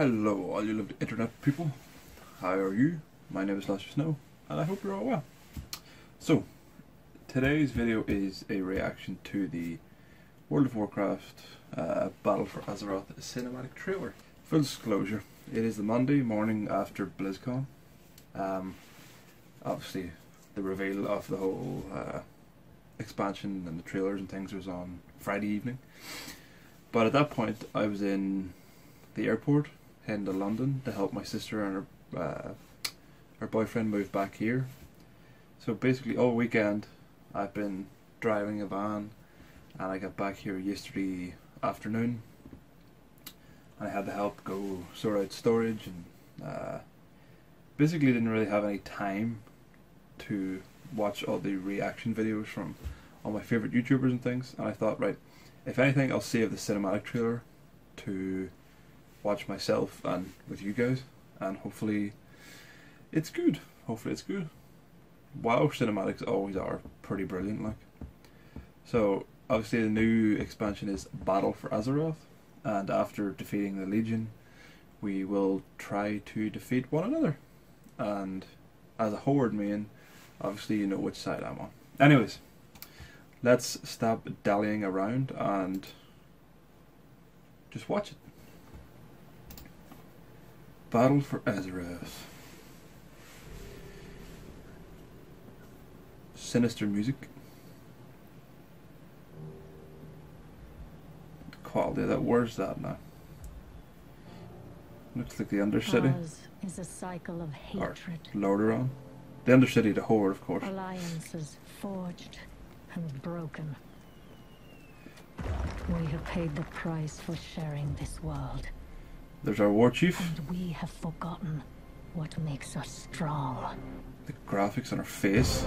Hello, all you lovely internet people. How are you? My name is Lash of Snow, and I hope you're all well. So, today's video is a reaction to the World of Warcraft uh, Battle for Azeroth cinematic trailer. Full disclosure, it is the Monday morning after BlizzCon. Um, obviously, the reveal of the whole uh, expansion and the trailers and things was on Friday evening. But at that point, I was in the airport heading to London to help my sister and her uh, her boyfriend move back here. So basically, all weekend I've been driving a van, and I got back here yesterday afternoon. And I had to help go sort out storage and uh, basically didn't really have any time to watch all the reaction videos from all my favorite YouTubers and things. And I thought, right, if anything, I'll save the cinematic trailer to watch myself and with you guys, and hopefully it's good. Hopefully it's good. WoW cinematics always are pretty brilliant, like. So obviously the new expansion is Battle for Azeroth, and after defeating the Legion, we will try to defeat one another. And as a horde main, obviously you know which side I'm on. Anyways, let's stop dallying around and just watch it. Battle for Azeroth. Sinister music. The quality of that, where's that now? Looks like the Undercity. Ours is a cycle of Or hatred. Lordaeron. The Undercity, the Horde, of course. Alliances forged and broken. We have paid the price for sharing this world, There's our War Chief. and we have forgotten what makes us strong. The graphics on her face.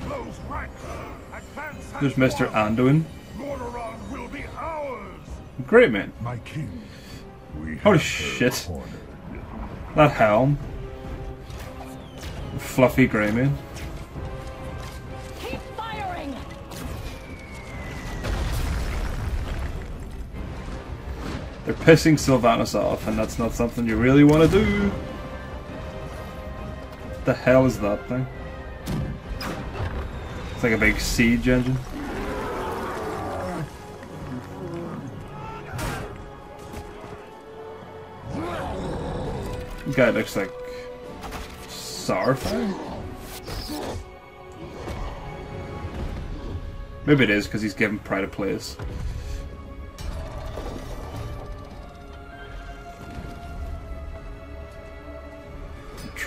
Close ranks. Advance There's Mr. one. Anduin. Lordaeron will be ours. Great man. My king. We Holy shit. cornered. That helm. Fluffy Greymane. They're pissing Sylvanas off, and that's not something you really want to do. What the hell is that thing? It's like a big siege engine. This Guy looks like Saurfang. Maybe it is because he's given pride of place.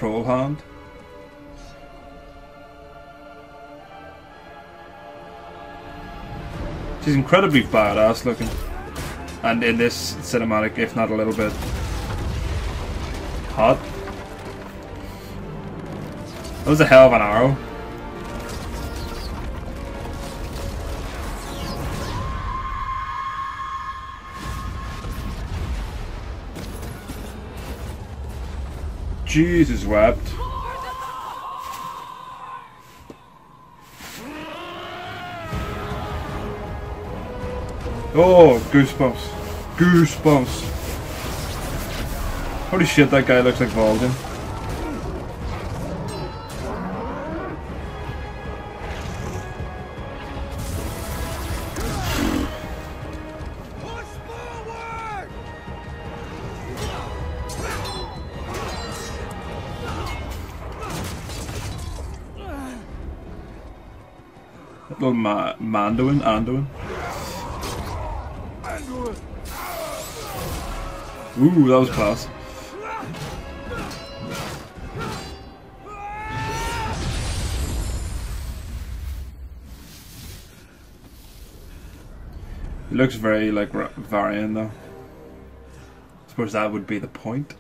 Troll Hand. She's incredibly badass looking. And in this cinematic, if not a little bit hot. That was a hell of an arrow. Jesus wept. Oh, goosebumps. Goosebumps. Holy shit, that guy looks like Vol'jin. Little ma Mandoin. Ooh, that was class. He looks very like Varian though. I suppose that would be the point.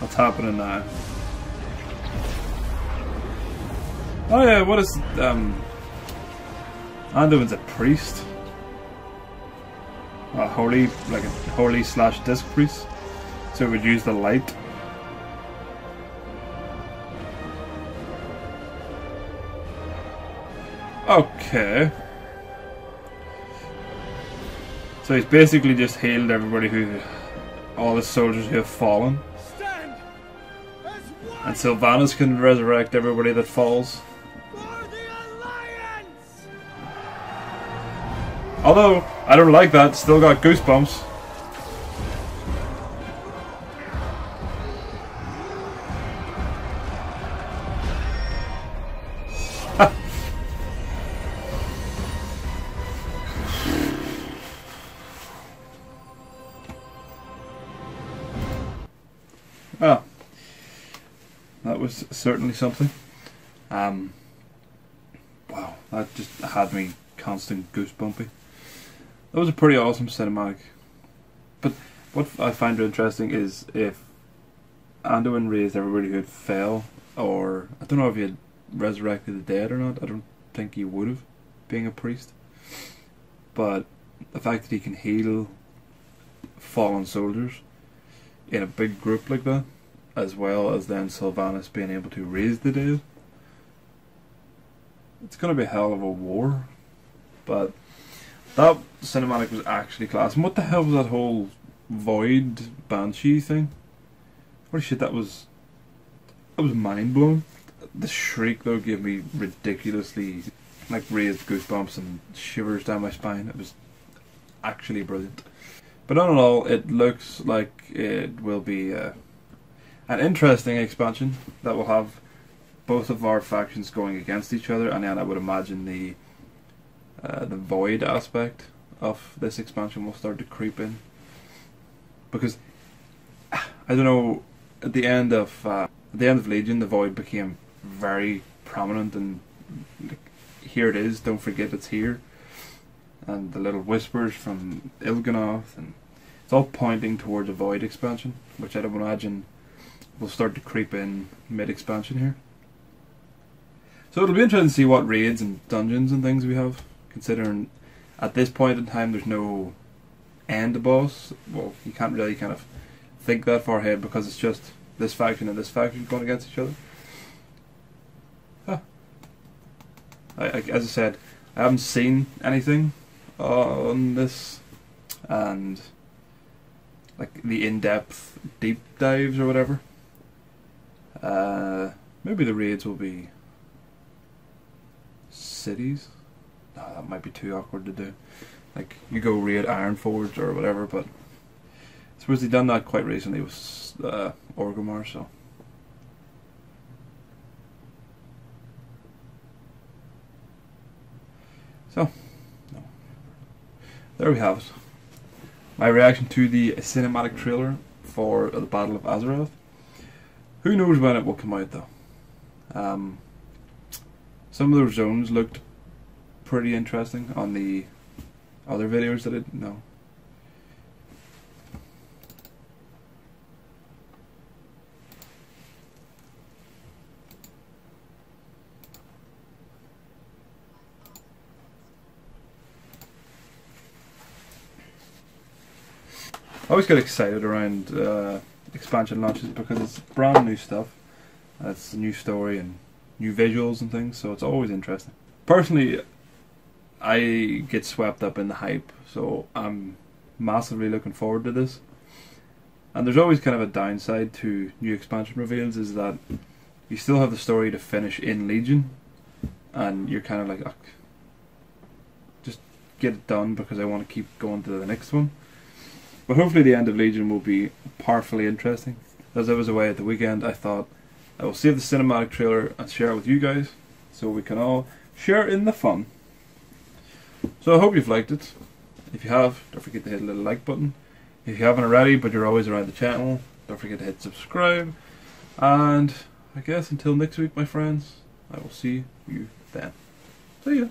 What's happening now? Oh yeah, what is um Anduin's a priest. a holy, like a holy slash disc priest. So it would use the light. Okay. So he's basically just healed everybody who, all the soldiers who have fallen. And Sylvanas can resurrect everybody that falls. Although, I don't like that, still got goosebumps. Was certainly something. Um, wow, that just had me constant goosebumpy. That was a pretty awesome cinematic. But what I find interesting is if Anduin raised everybody who had fell, or I don't know if he had resurrected the dead or not. I don't think he would have, being a priest. But the fact that he can heal fallen soldiers in a big group like that, as well as then Sylvanas being able to raise the dead, it's going to be a hell of a war. But that cinematic was actually class. And what the hell was that whole void banshee thing? Holy shit, that was that was mind blowing. The shriek though gave me ridiculously like raised goosebumps and shivers down my spine. It was actually brilliant. But all in all, it looks like it will be uh, an interesting expansion that will have both of our factions going against each other, and then I would imagine the uh, the void aspect of this expansion will start to creep in. Because I don't know at the end of uh, at the end of Legion the void became very prominent and like, here it is don't forget it's here. And the little whispers from Il'gynoth and it's all pointing towards a void expansion which I'd imagine will start to creep in mid expansion here so it'll be interesting to see what raids and dungeons and things we have considering at this point in time there's no end boss. Well, you can't really kind of think that far ahead because it's just this faction and this faction going against each other. Huh. I, I, as I said, I haven't seen anything on this, and like the in-depth deep dives or whatever. Uh, maybe the raids will be cities. No, that might be too awkward to do. Like you go raid Ironforge or whatever, but I suppose they done that quite recently with uh, Orgrimmar, so. So, no. there we have it. My reaction to the cinematic trailer for the Battle of Azeroth. Who knows when it will come out though. Um, some of those zones looked pretty interesting on the other videos that I didn't know. I always get excited around uh, expansion launches because it's brand new stuff. It's a new story and new visuals and things, so it's always interesting. Personally, I get swept up in the hype, so I'm massively looking forward to this. And there's always kind of a downside to new expansion reveals is that you still have the story to finish in Legion, and you're kind of like, "Ugh, just get it done because I want to keep going to the next one. But hopefully, the end of Legion will be powerfully interesting. As I was away at the weekend, I thought I will save the cinematic trailer and share it with you guys so we can all share in the fun. So I hope you've liked it. If you have, don't forget to hit the little like button. If you haven't already, but you're always around the channel, don't forget to hit subscribe. And I guess until next week, my friends, I will see you then. See ya.